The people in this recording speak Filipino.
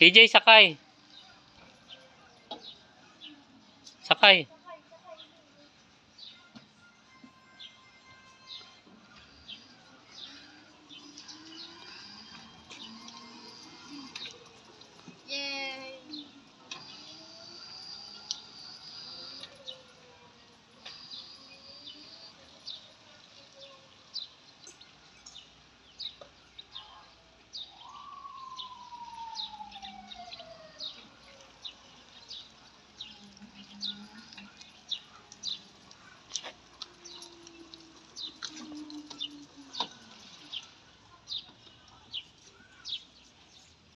TJ, sakay. Sakay.